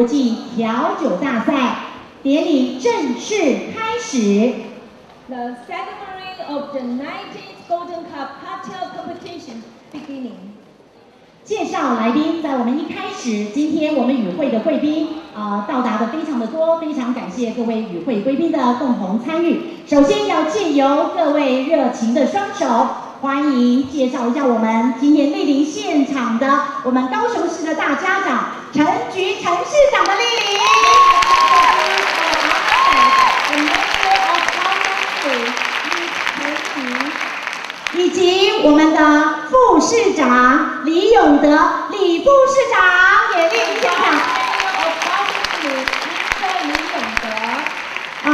国际调酒大赛典礼正式开始。The ceremony of the 19th Golden Cup Cocktail Competition beginning. 介绍来宾，在我们一开始，今天我们与会的贵宾啊、到达的非常的多，非常感谢各位与会贵宾的共同参与。首先要借由各位热情的双手，欢迎介绍一下我们今天莅临现场的我们高雄市的大家长陈菊陈市长的莅临。The Mayor of Kaohsiung, Ms. Chen Yu. 以及我们的副市长李永德李副市长也莅临现场。Mayor of Kaohsiung, Mr. 李永德。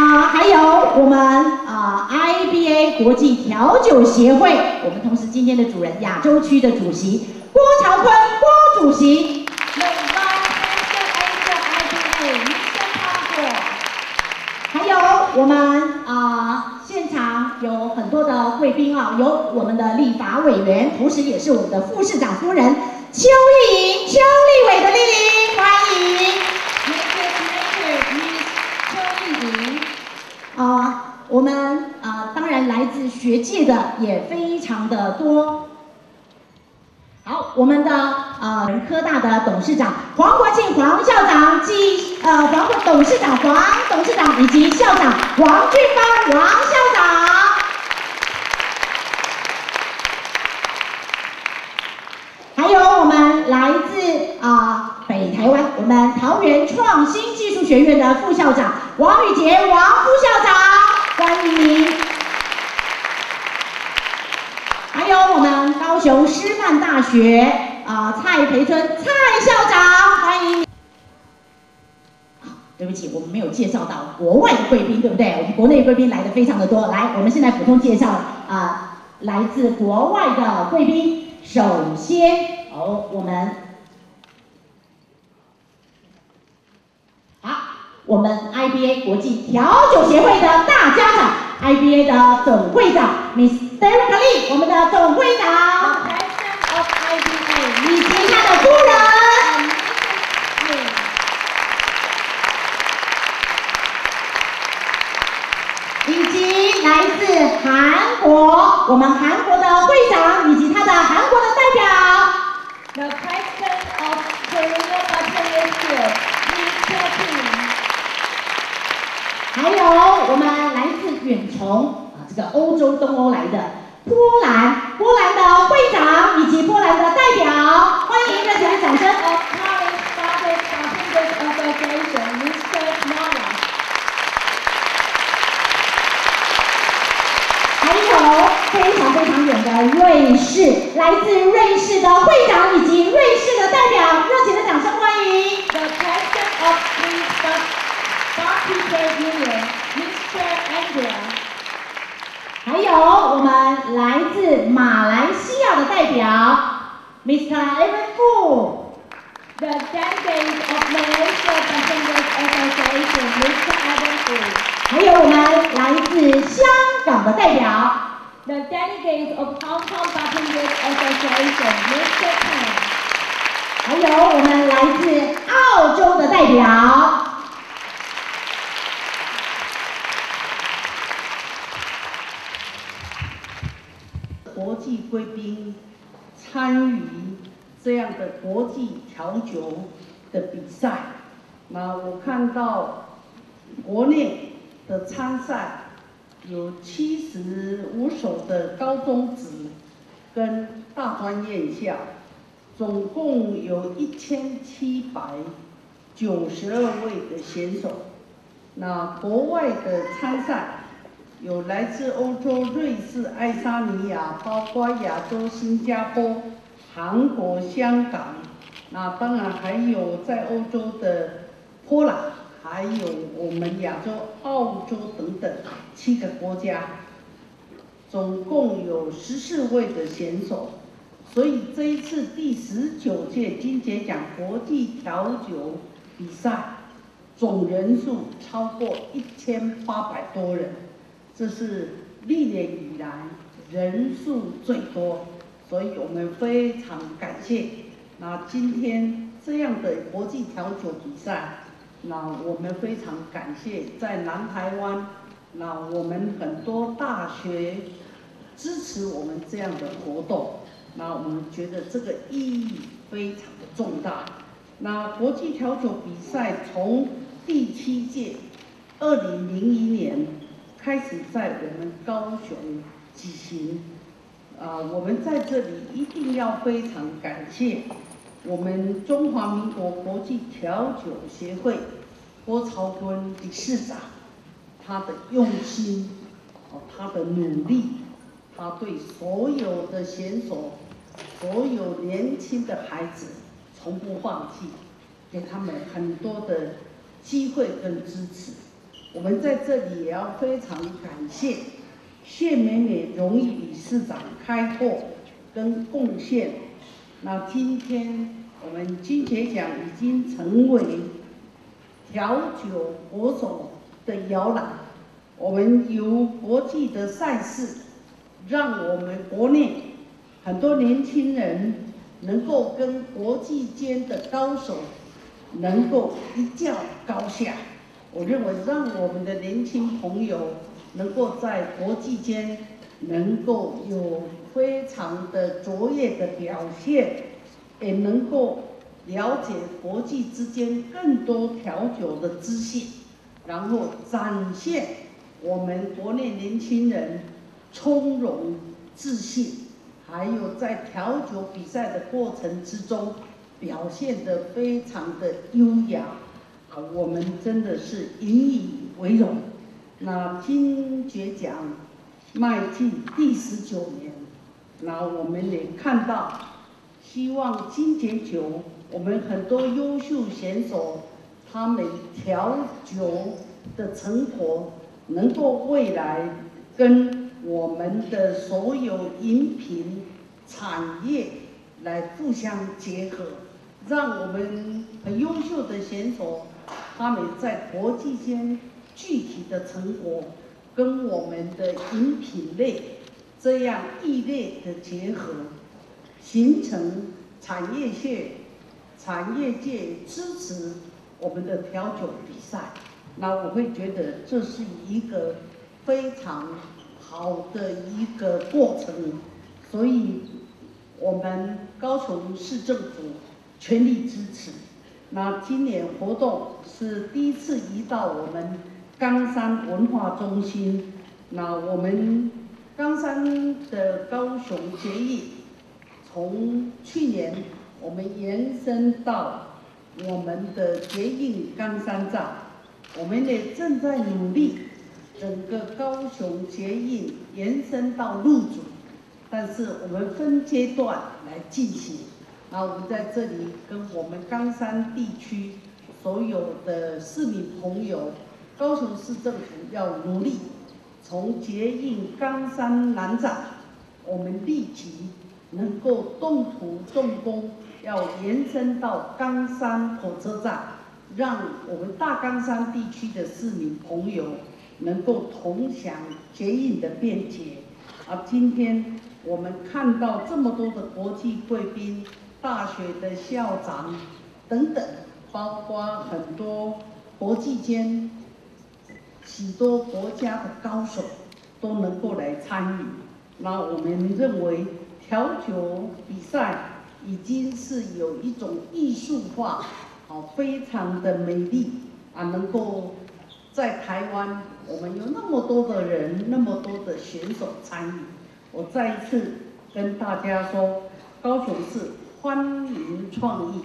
啊、还有我们啊、IBA 国际调酒协会，我们同时今天的主人亚洲区的主席郭朝坤郭主席，The Vice President Asia IPA, Mr. Pang Guo. 还有我们啊、现场有很多的贵宾啊，有我们的立法委员，同时也是我们的副市长夫人邱丽莹邱立伟的莅临，欢迎。Mr. Director, Ms. 邱丽莹。啊、我们啊、当然来自学界的也非常的多。好，我们的啊、科大的董事长黄国庆黄校长及呃黄董事长黄董事长以及校长王俊芳王校长。还有我们来、我们桃园创新技术学院的副校长王宇杰王副校长，欢迎您。还有我们高雄师范大学啊、蔡培春蔡校长，欢迎。对不起，我们没有介绍到国外的贵宾，对不对？我们国内贵宾来的非常的多。来，我们现在普通介绍啊、来自国外的贵宾。首先，哦，我们好，我们 IBA 国际调酒协会的大家长，IBA 的总会长 Miss Derek Lee，我们的总会长。以及他的夫人。以及来自韩国，我们韩国的会长以及他的韩国的代表，还有我们来自远从啊这个欧洲东欧来的波兰，波兰的会长以及波兰的代表，欢迎热情的掌声。College Fathers Bartenders Association, Mr. Nara. 还有非常非常远的瑞士，来自瑞士的会长以及瑞士的代表，热情的掌声欢迎。The President of the Barkeeper Union, Mr. Andrea. 还有我们来自马来西亚的代表，Mr. Evan Fu。The Delegate of Malaysia Bartenders Association, Mr. Adam Wu. 还有我们来自香港的代表，The Delegate of Hong Kong Bartenders Association, Mr. Tan. 还有我们来自澳洲的代表。国际贵宾参与这样的国际调酒的比赛。那我看到国内的参赛有七十五所的高中职跟大专院校，总共有一千七百九十二位的选手。那国外的参赛有来自欧洲、瑞士、爱沙尼亚，包括亚洲新加坡、韩国、香港，那当然还有在欧洲的波兰，还有我们亚洲澳洲等等七个国家，总共有十四位的选手。所以这一次第十九届金爵奖国际调酒比赛，总人数超过一千八百多人，这是历年以来人数最多，所以我们非常感谢。那今天这样的国际调酒比赛，那我们非常感谢在南台湾，那我们很多大学支持我们这样的活动，那我们觉得这个意义非常的重大。那国际调酒比赛从第七届，二零零一年开始在我们高雄举行。啊，我们在这里一定要非常感谢我们中华民国国际调酒协会郭朝坤理事长，他的用心，哦，他的努力，他对所有的选手，所有年轻的孩子，从不放弃，给他们很多的机会跟支持。我们在这里也要非常感谢。谢美美荣誉理事长开拓跟贡献，那今天我们金钱奖已经成为调酒国手的摇篮。我们由国际的赛事，让我们国内很多年轻人能够跟国际间的高手能够一较高下。我认为让我们的年轻朋友。能够在国际间能够有非常的卓越的表现，也能够了解国际之间更多调酒的资讯，然后展现我们国内年轻人从容自信，还有在调酒比赛的过程之中表现得非常的优雅，我们真的是引以为荣。那金爵奖迈进第十九年，那我们也看到，希望金爵酒，我们很多优秀选手，他们调酒的成果，能够未来跟我们的所有饮品产业来互相结合，让我们很优秀的选手，他们在国际间。具体的成果跟我们的饮品类这样异类的结合，形成产业界产业界支持我们的调酒比赛，那我会觉得这是一个非常好的一个过程，所以我们高雄市政府全力支持。那今年活动是第一次移到我们。冈山文化中心，那我们冈山的高雄捷运，从去年我们延伸到我们的捷运冈山站，我们也正在努力，整个高雄捷运延伸到陆主，但是我们分阶段来进行。那我们在这里跟我们冈山地区所有的市民朋友。高雄市政府要努力，从捷运冈山南站，我们立即能够动土动工，要延伸到冈山火车站，让我们大冈山地区的市民朋友能够同享捷运的便捷。而今天我们看到这么多的国际贵宾、大学的校长等等，包括很多国际间。许多国家的高手都能够来参与，那我们认为调酒比赛已经是有一种艺术化，好，非常的美丽啊！能够在台湾，我们有那么多的人，那么多的选手参与，我再一次跟大家说，高雄市欢迎创意，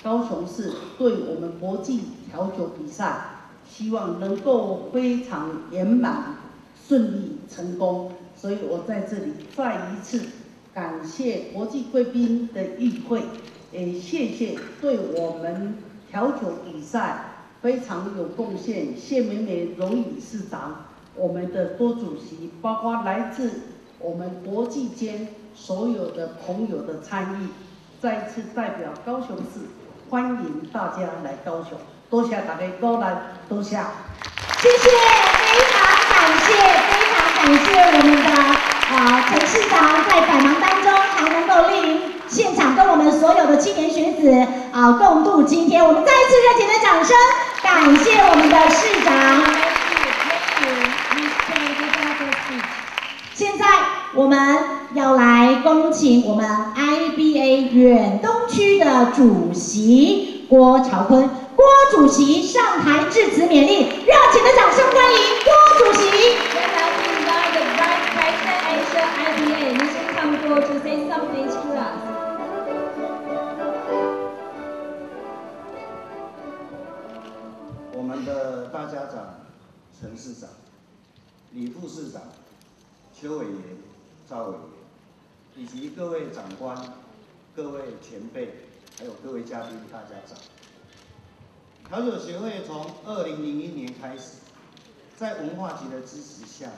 高雄市对我们国际调酒比赛。希望能够非常圆满、顺利、成功，所以我在这里再一次感谢国际贵宾的与会，也谢谢对我们调酒比赛非常有贡献谢美美荣誉理事长、我们的多主席，包括来自我们国际间所有的朋友的参与，再一次代表高雄市欢迎大家来高雄。多谢大家多来，多谢。谢谢，非常感谢，非常感谢我们的啊陈市长在百忙当中还能够莅临现场，跟我们所有的青年学子。啊共度今天。我们再一次热情的掌声，感谢我们的市长。现在我们要来恭请我们 IBA 远东区的主席郭朝坤，郭主席上台致辞勉励，热情的掌声欢迎郭主席，我们的大家长陈市长、李副市长、邱委员。赵委员，以及各位长官、各位前辈，还有各位嘉宾，大家长。调酒协会从二零零一年开始，在文化局的支持下，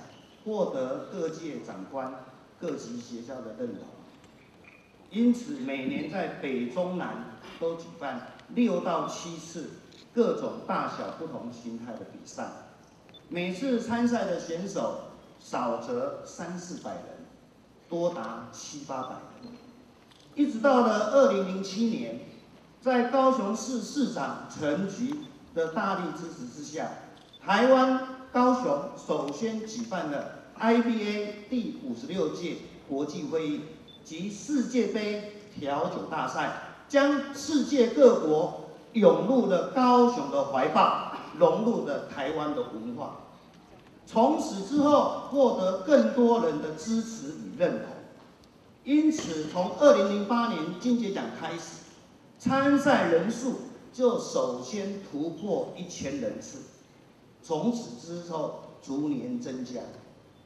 获得各界长官、各级学校的认同。因此，每年在北中南都举办六到七次各种大小不同形态的比赛。每次参赛的选手少则三四百人，多达七八百。一直到了二零零七年，在高雄市市长陈菊的大力支持之下，台湾高雄首先举办了 IBA 第五十六届国际会议及世界杯调酒大赛，将世界各国涌入了高雄的怀抱，融入了台湾的文化。从此之后，获得更多人的支持与认同。因此，从二零零八年金节奖开始，参赛人数就首先突破一千人次，从此之后逐年增加。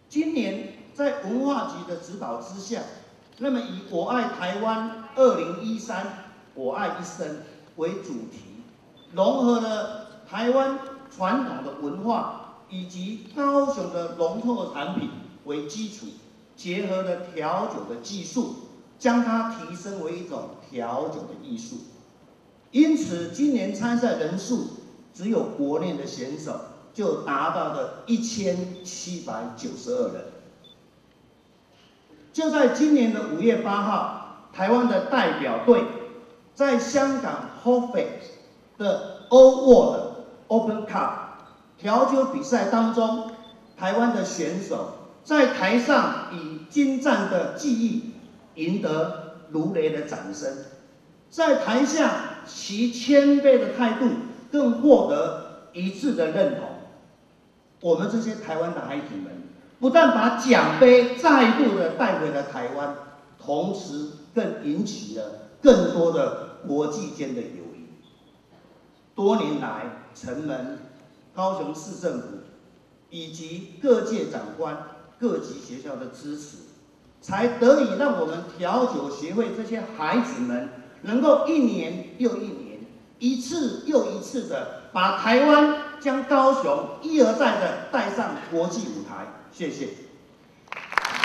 今年在文化局的指导之下，那么以“我爱台湾二零一三，我爱一生”为主题，融合了台湾传统的文化以及高雄的龙头产品为基础，结合了调酒的技术，将它提升为一种调酒的艺术。因此，今年参赛人数只有国内的选手就达到了一千七百九十二人。就在今年的五月八号，台湾的代表队在香港 h o f e 的 O World Open Cup 调酒比赛当中，台湾的选手在台上以精湛的技艺赢得如雷的掌声，在台下其谦卑的态度更获得一致的认同。我们这些台湾的孩子们，不但把奖杯再度的带回了台湾，同时更引起了更多的国际间的友谊。多年来，城门、高雄市政府以及各界长官、各级学校的支持，才得以让我们调酒协会这些孩子们能够一年又一年、一次又一次的把台湾将高雄一而再的带上国际舞台。谢谢。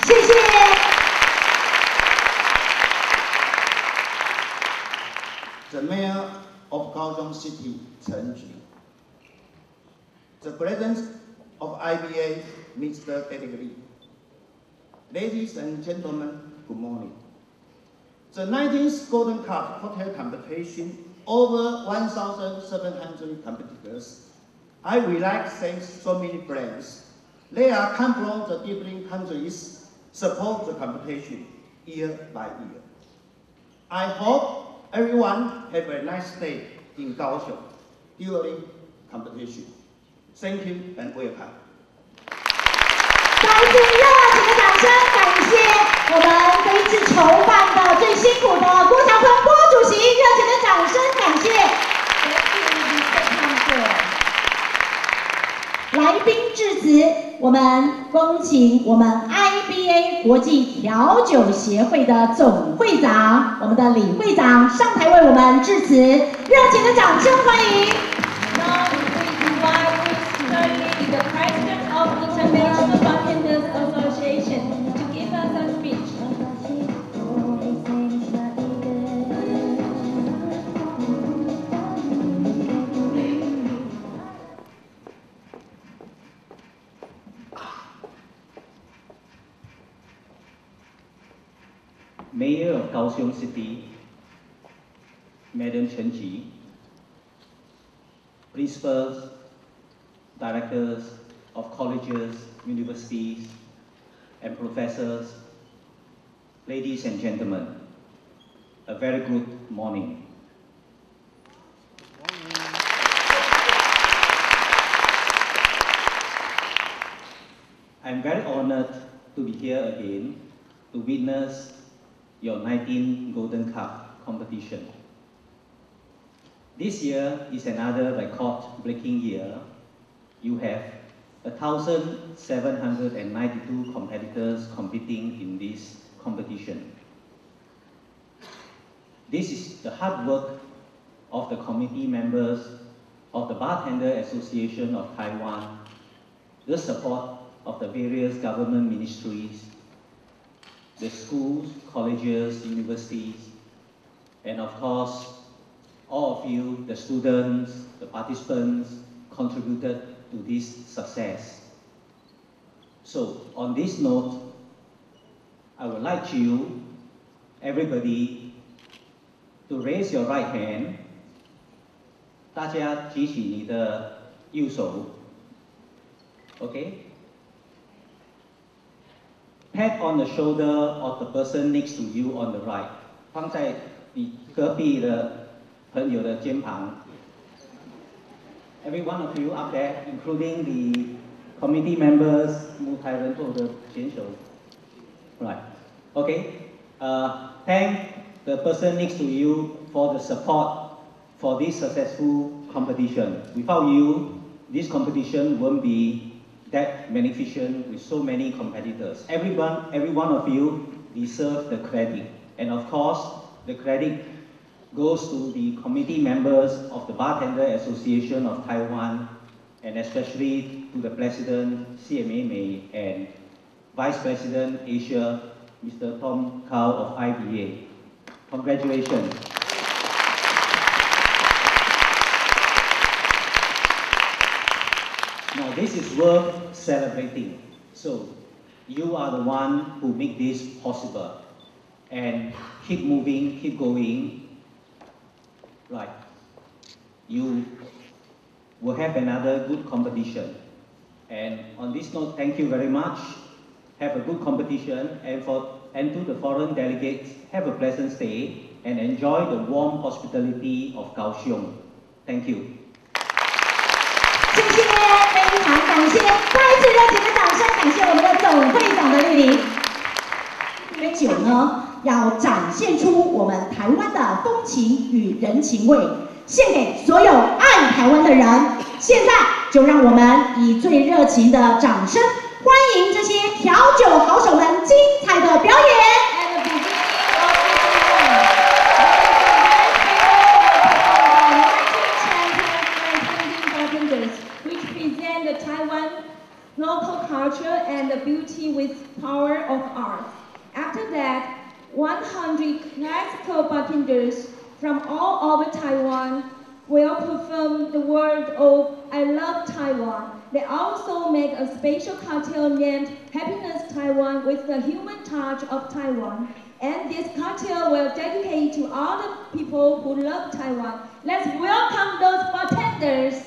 谢谢。The Mayor of Kaohsiung City, Chen Ju. The presence of IBA, Mr. Derek Lee. Ladies and gentlemen, good morning. The 19th Golden Cup Hotel competition, over 1,700 competitors. I would like to thank so many friends. They are come from the different countries, support the competition year by year. I hope everyone have a nice day in Kaohsiung during competition. Thank you and welcome. 再一次热情的掌声，感谢我们这一次筹办的最辛苦的郭长坤郭主席，热情的掌声，感谢来宾致辞。我们恭请我们 IBA 国际调酒协会的总会长，我们的李会长上台为我们致辞，热情的掌声欢迎。Principals, directors of colleges, universities, and professors, ladies and gentlemen, a very good morning. I'm very honored to be here again to witness your 19 Golden Cup competition. This year is another record-breaking year. You have 1,792 competitors competing in this competition. This is the hard work of the committee members of the Bartender Association of Taiwan, the support of the various government ministries, the schools, colleges, universities, and of course, all of you, the students, the participants, contributed to this success. So, on this note, I would like you, everybody, to raise your right hand. 大家举起你的右手，OK？pat on the shoulder of the person next to you on the right，放在你隔壁的 朋友的肩膀。Every one of you up there, including the committee members, 木台人座的选手。Right. Okay. Uh, thank the person next to you for the support for this successful competition. Without you, this competition won't be that beneficent with so many competitors. Everyone, every one of you deserve the credit. And of course, the credit goes to the committee members of the Bartender Association of Taiwan, and especially to the President CMA May and Vice President Asia, Mr. Tom Kao of IBA. Congratulations. Now this is worth celebrating. So you are the one who make this possible. And keep moving, keep going Right. You will have another good competition. And on this note, thank you very much. Have a good competition. And, for, and to the foreign delegates, have a pleasant stay and enjoy the warm hospitality of Kaohsiung. Thank you. 谢谢，非常感谢，再一次热情的掌声，感谢我们的总会长的莅临。杯酒呢， 要展现出我们台湾的风情与人情味，献给所有爱台湾的人。现在就让我们以最热情的掌声，欢迎这些调酒好手们精彩的表演。At the beginning of the performance, which present the Taiwan local culture and the beauty with power of art. After that, 100 classical bartenders from all over Taiwan will perform the word of I love Taiwan. They also make a special cocktail named Happiness Taiwan with the human touch of Taiwan. And this cocktail will dedicate to all the people who love Taiwan. Let's welcome those bartenders.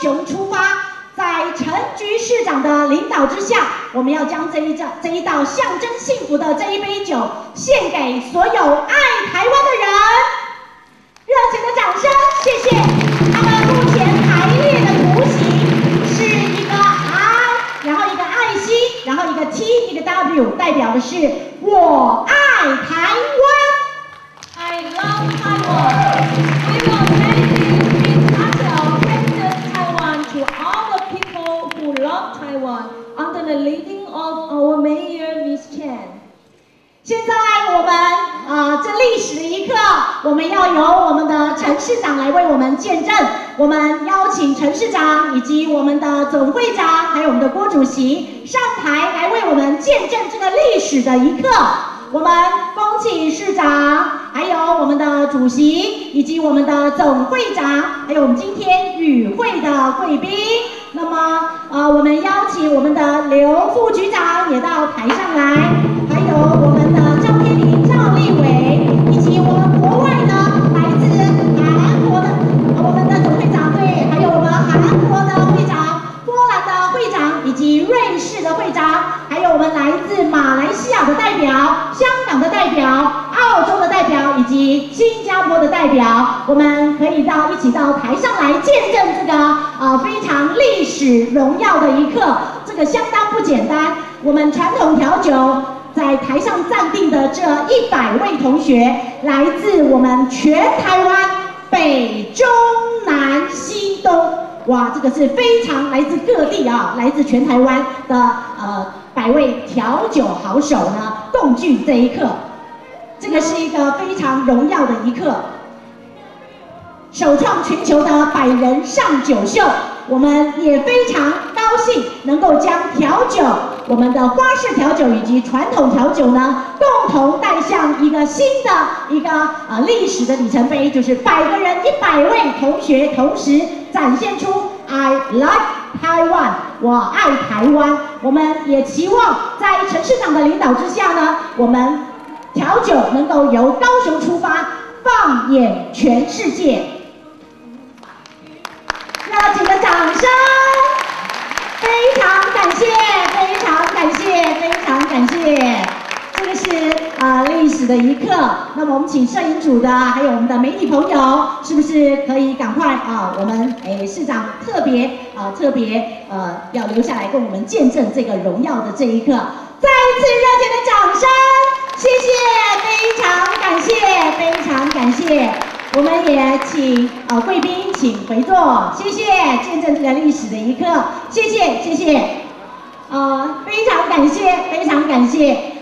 雄出发。在陈局市长的领导之下，我们要将这一道这一道象征幸福的这一杯酒献给所有爱台湾的人，热情的掌声，谢谢。他们目前排列的图形是一个 I，然后一个爱心，然后一个 T，一个 W，代表的是我爱台湾。I love Taiwan。the leading of our mayor, Miss Chen. 现在我们啊，这历史一刻，我们要由我们的陈市长来为我们见证。我们邀请陈市长以及我们的总会长，还有我们的郭主席上台来为我们见证这个历史的一刻。我们恭请市长，还有我们的主席以及我们的总会长，还有我们今天与会的贵宾。那么，啊，我们。刘副局长也到台上来，还有我们的赵天林赵立伟，以及我们国外的来自韩国的我们的总会长对，还有我们韩国的会长、波兰的会长以及瑞士的会长，还有我们来自马来西亚的代表、香港的代表、澳洲的代表以及新加坡的代表，我们可以到一起到台上来见证这个啊、呃、非常历史荣耀的一刻。相当不简单。我们传统调酒在台上暂定的这一百位同学，来自我们全台湾北中南西东，哇，这个是非常来自各地啊，来自全台湾的呃百位调酒好手呢，共聚这一刻，这个是一个非常荣耀的一刻。首创全球的百人上酒秀，我们也非常高兴能够将调酒，我们的花式调酒以及传统调酒呢，共同带向一个新的一个呃历史的里程碑，就是百个人一百位同学同时展现出 I like Taiwan，我爱台湾。我们也期望在陈市长的领导之下呢，我们调酒能够由高雄出发，放眼全世界。热情的掌声，非常感谢，非常感谢，非常感谢。这个是啊历史的一刻。那么我们请摄影组的，还有我们的媒体朋友，是不是可以赶快啊？我们诶市长特别啊特别呃要留下来跟我们见证这个荣耀的这一刻。再一次热烈的掌声，谢谢，非常感谢，非常感谢。我们也请啊贵宾请回座，谢谢，见证这个历史的一刻，谢谢谢谢，啊非常感谢非常感谢。